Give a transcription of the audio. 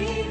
We